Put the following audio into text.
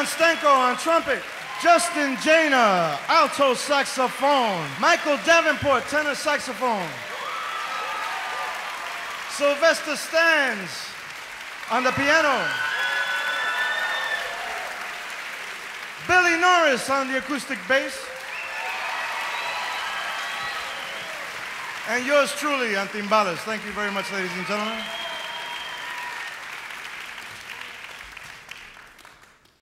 John Stenko on trumpet. Justin Jana, alto saxophone. Michael Davenport, tenor saxophone. Sylvester Stans on the piano. Billy Norris on the acoustic bass. And yours truly on timbales. Thank you very much, ladies and gentlemen.